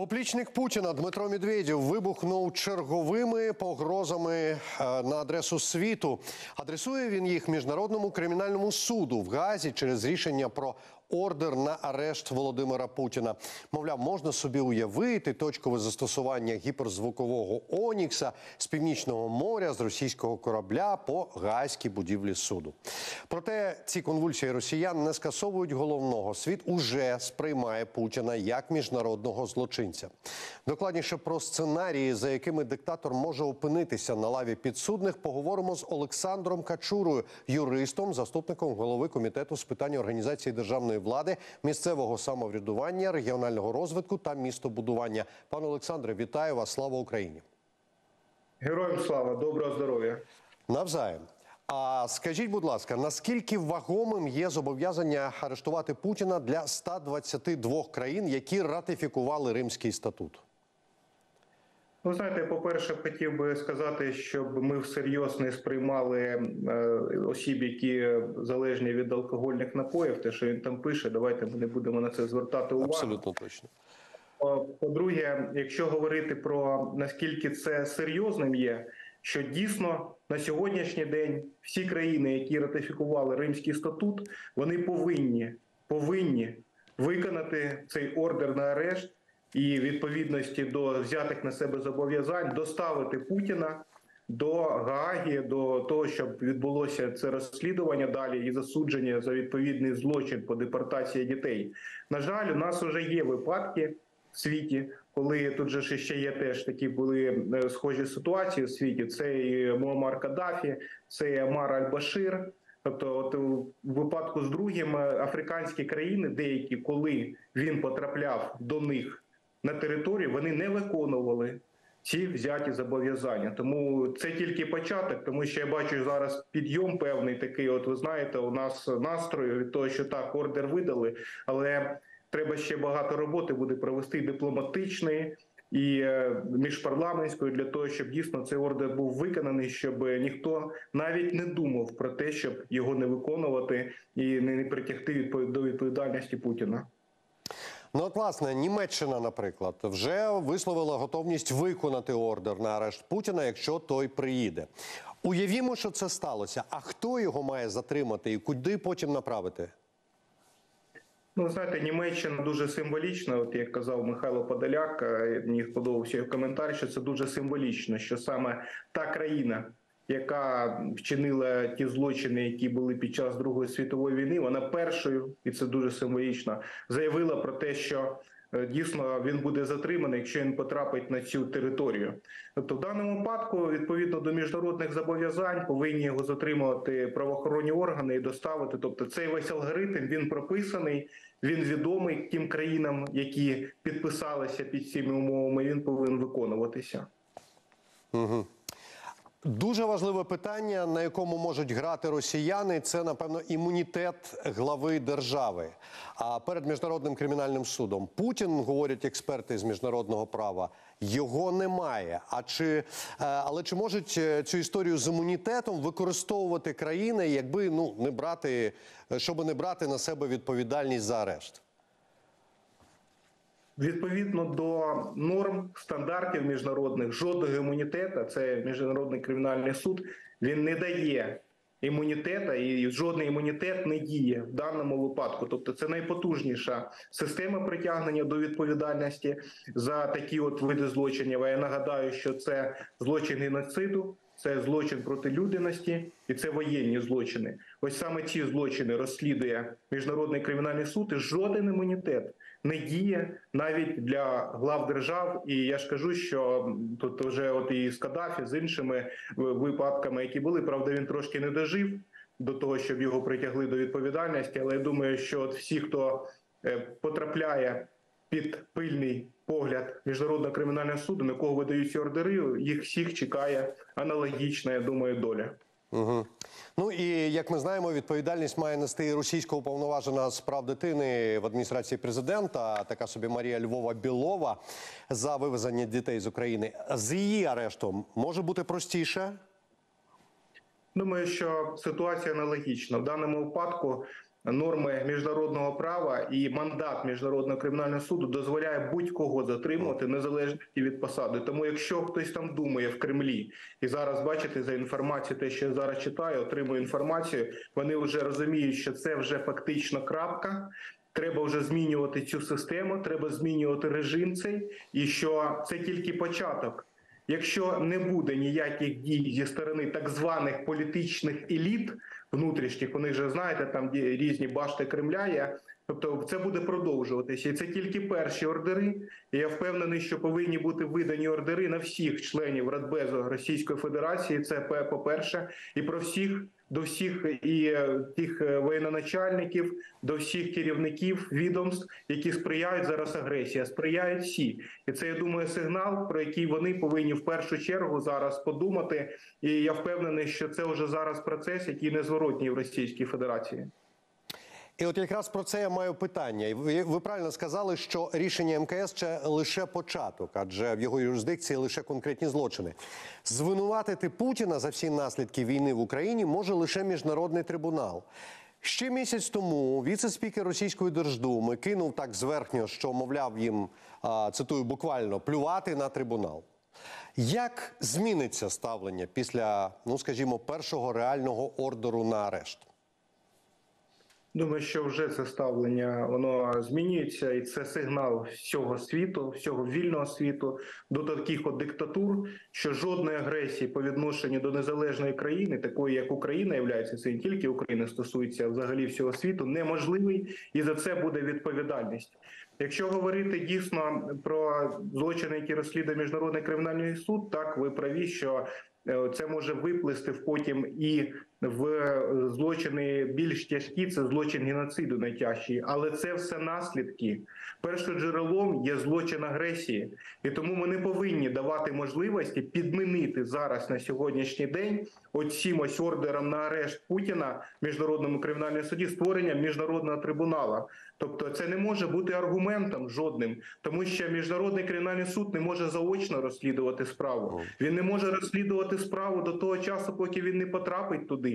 Поплічник Путіна Дмитро Медведєв вибухнув черговими погрозами е, на адресу світу. Адресує він їх міжнародному кримінальному суду в Газі через рішення про ордер на арешт Володимира Путіна. Мовляв, можна собі уявити точкове застосування гіперзвукового Онікса з північного моря з російського корабля по гайській будівлі суду. Проте ці конвульсії росіян не скасовують головного. Світ уже сприймає Путіна як міжнародного злочинця. Докладніше про сценарії, за якими диктатор може опинитися на лаві підсудних, поговоримо з Олександром Качурою, юристом, заступником голови комітету з питань організації державної влади, місцевого самоврядування, регіонального розвитку та містобудування. Пане Олександре, вітаю вас! Слава Україні! Героям слава, доброго здоров'я. Навзаєм. А скажіть, будь ласка, наскільки вагомим є зобов'язання арештувати Путіна для 122 країн, які ратифікували Римський статут? Ну, знаєте, по-перше, хотів би сказати, щоб ми всерйоз не сприймали е, осіб, які залежні від алкогольних напоїв. Те, що він там пише, давайте ми не будемо на це звертати увагу. Абсолютно точно. По-друге, якщо говорити про наскільки це серйозним є, що дійсно на сьогоднішній день всі країни, які ратифікували Римський статут, вони повинні повинні виконати цей ордер на арешт і відповідності до взятих на себе зобов'язань доставити Путіна до Гаагі, до того, щоб відбулося це розслідування далі і засудження за відповідний злочин по депортації дітей. На жаль, у нас вже є випадки в світі, коли тут же ще є теж такі були е, схожі ситуації в світі. Це і Муаммар Каддафі, це і Амар Аль-Башир. Тобто, от у випадку з другим африканські країни, деякі, коли він потрапляв до них на територію, вони не виконували ці взяті зобов'язання. Тому це тільки початок, тому що я бачу зараз підйом певний такий. От ви знаєте, у нас настрою від того, що так ордер видали, але треба ще багато роботи буде провести дипломатичної. І міжпарламентською для того, щоб дійсно цей ордер був виконаний, щоб ніхто навіть не думав про те, щоб його не виконувати і не притягти до відповідальності Путіна. Ну, от, власне, Німеччина, наприклад, вже висловила готовність виконати ордер на арешт Путіна, якщо той приїде. Уявімо, що це сталося. А хто його має затримати і куди потім направити? Ну, знаєте, Німеччина дуже символічна. От як казав Михайло Подоляк, мені сподобався його коментар, що це дуже символічно, що саме та країна, яка вчинила ті злочини, які були під час Другої світової війни, вона першою, і це дуже символічно, заявила про те, що дійсно він буде затриманий, якщо він потрапить на цю територію. Тобто, в даному випадку, відповідно до міжнародних зобов'язань, повинні його затримувати правоохоронні органи і доставити. Тобто, цей весь алгоритм він прописаний, він відомий тим країнам, які підписалися під цими умовами. Він повинен виконуватися. Угу. Дуже важливе питання, на якому можуть грати росіяни, це напевно імунітет глави держави. А перед міжнародним кримінальним судом Путін говорять експерти з міжнародного права. Його немає. А чи але чи можуть цю історію з імунітетом використовувати країни, якби ну не брати, щоб не брати на себе відповідальність за арешт? Відповідно до норм стандартів міжнародних жодного імунітету, це міжнародний кримінальний суд, він не дає імунітета, і жодний імунітет не діє в даному випадку. Тобто, це найпотужніша система притягнення до відповідальності за такі от види злочинів. А я нагадаю, що це злочин геноциду, це злочин проти людяності і це воєнні злочини. Ось саме ці злочини розслідує міжнародний кримінальний суд. і Жоден імунітет не діє навіть для глав держав. І я ж кажу, що тут вже от і з Каддафі, з іншими випадками, які були, правда, він трошки не дожив до того, щоб його притягли до відповідальності. Але я думаю, що от всі, хто потрапляє під пильний погляд міжнародного кримінального суду, на кого видають ці ордери, їх всіх чекає аналогічна, я думаю, доля. Угу. Ну і як ми знаємо, відповідальність має нести російського уповноважена з прав дитини в адміністрації президента, така собі Марія Львова Білова за вивезення дітей з України. З її арештом може бути простіше. Думаю, що ситуація аналогічна в даному випадку. Норми міжнародного права і мандат міжнародного кримінального суду дозволяє будь-кого затримувати незалежно від посади. Тому, якщо хтось там думає в Кремлі, і зараз бачите за інформацією, те, що я зараз читаю, отримую інформацію, вони вже розуміють, що це вже фактично крапка. Треба вже змінювати цю систему, треба змінювати режим цей, і що це тільки початок. Якщо не буде ніяких дій зі сторони так званих політичних еліт внутрішніх, вони вже знаєте, там різні башти Кремля є. Тобто це буде продовжуватися, і це тільки перші ордери. І я впевнений, що повинні бути видані ордери на всіх членів Радбезу Російської Федерації. Це по перше, і про всіх до всіх і е, тих е, воєноначальників, до всіх керівників відомств, які сприяють зараз агресії, а сприяють всі, і це я думаю сигнал, про який вони повинні в першу чергу зараз подумати. І я впевнений, що це вже зараз процес, який незворотній в Російській Федерації. І от якраз про це я маю питання. Ви правильно сказали, що рішення МКС ще лише початок, адже в його юрисдикції лише конкретні злочини. Звинуватити Путіна за всі наслідки війни в Україні може лише міжнародний трибунал. Ще місяць тому віце-спікер Російської Держдуми кинув так зверхньо, що мовляв їм цитую буквально плювати на трибунал. Як зміниться ставлення після, ну скажімо, першого реального ордеру на арешт? Думаю, що вже це ставлення воно змінюється, і це сигнал всього світу, всього вільного світу до таких от диктатур, що жодної агресії по відношенню до незалежної країни, такої як Україна, являється це не тільки України стосується а взагалі всього світу, неможливий, і за це буде відповідальність. Якщо говорити дійсно про злочини, які розслідує міжнародний кримінальний суд, так ви праві, що е, це може виплисти потім і в е, злочини більш тяжкі, це злочин геноциду найтяжчий, але це все наслідки. Першоджерелом є злочин агресії, і тому ми не повинні давати можливості підмінити зараз на сьогоднішній день оцім ось ордером на арешт Путіна в міжнародному кримінальному суді створення міжнародного трибуналу. Тобто, це не може бути аргументом жодним, тому що міжнародний кримінальний суд не може заочно розслідувати справу. Він не може розслідувати справу до того часу, поки він не потрапить туди.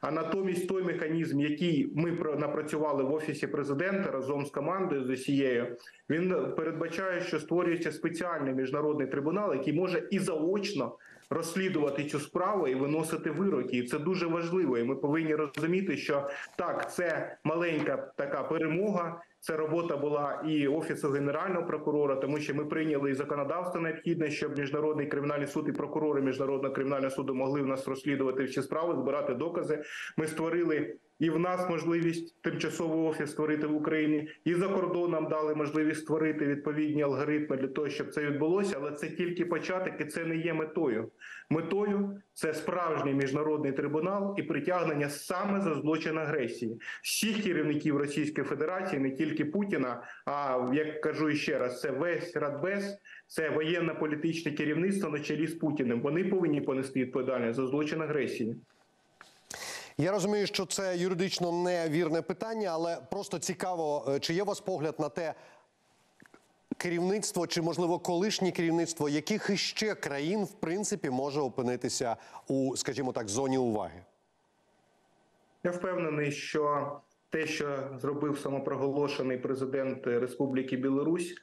А натомість той механізм, який ми напрацювали в офісі президента разом з командою з усією, він передбачає, що створюється спеціальний міжнародний трибунал, який може і заочно розслідувати цю справу і виносити вироки. І це дуже важливо. І ми повинні розуміти, що так, це маленька така перемога. Це робота була і офісу генерального прокурора, тому що ми прийняли і законодавство необхідне, щоб міжнародний кримінальний суд і прокурори міжнародного кримінального суду могли в нас розслідувати всі справи, збирати докази. Ми створили і в нас можливість тимчасовий офіс створити в Україні, і за кордоном дали можливість створити відповідні алгоритми для того, щоб це відбулося. Але це тільки початок, і це не є метою. Метою це справжній міжнародний трибунал і притягнення саме за злочин агресії всіх керівників Російської Федерації, не тільки Путіна. А як кажу ще раз, це весь Радбез, це воєнно-політичне керівництво на чолі з Путіним. Вони повинні понести відповідальність за злочин агресії. Я розумію, що це юридично невірне питання, але просто цікаво, е, чи є у вас погляд на те керівництво, чи можливо колишнє керівництво, яких іще країн в принципі може опинитися у, скажімо так, зоні уваги? Я впевнений, що те, що зробив самопроголошений президент Республіки Білорусь,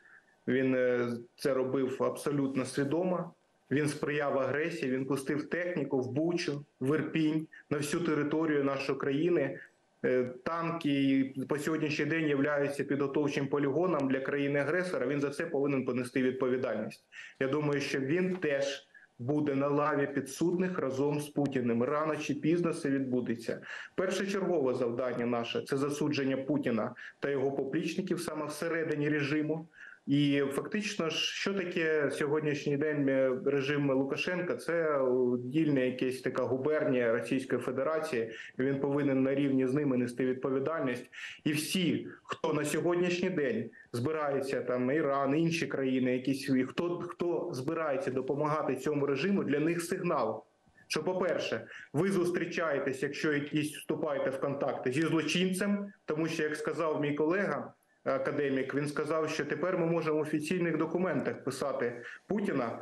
він е, це робив абсолютно свідомо. Він сприяв агресії, він пустив техніку в Бучу, в Ірпінь, на всю територію нашої країни. Е, Танки по сьогоднішній день являються підготовчим полігоном для країни-агресора. Він за це повинен понести відповідальність. Я думаю, що він теж буде на лаві підсудних разом з Путіним. Рано чи пізно це відбудеться. Першочергове завдання наше це засудження Путіна та його поплічників саме всередині режиму. І фактично, що таке сьогоднішній день е, режим Лукашенка? Це дільна якась така губернія Російської Федерації. Він повинен на рівні з ними нести відповідальність. І всі, хто на сьогоднішній день збирається там Іран, інші країни, якісь хто хто збирається допомагати цьому режиму, для них сигнал. Що, по-перше, ви зустрічаєтесь, якщо якісь вступаєте в контакти зі злочинцем, тому що, як сказав мій колега, академік, він сказав, що тепер ми можемо в офіційних документах писати Путіна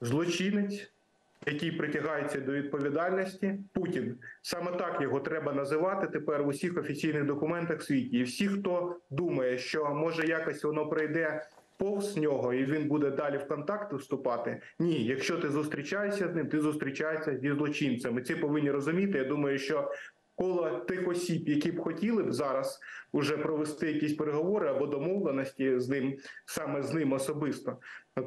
злочинець, який притягається до відповідальності. Путін саме так його треба називати тепер в усіх офіційних документах світі. І всі, хто думає, що може якось воно пройде повз нього, і він буде далі в контакти вступати. Ні, якщо ти зустрічаєшся з ним, ти зустрічаєшся зі злочинцем. І Це повинні розуміти. Я думаю, що коло тих осіб, які б хотіли б зараз уже провести якісь переговори або домовленості з ним, саме з ним особисто,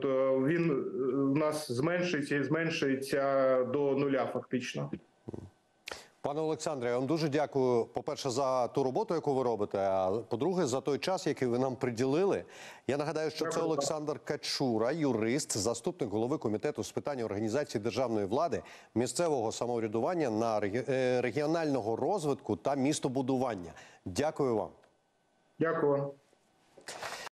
то він у в нас зменшується і зменшується до нуля, фактично. Пане Олександре, я вам дуже дякую. По-перше, за ту роботу, яку ви робите. А по-друге, за той час, який ви нам приділили. Я нагадаю, що це Олександр Качура, юрист, заступник голови комітету з питань організації державної влади, місцевого самоврядування на е, регіонального розвитку та містобудування. Дякую вам. Дякую.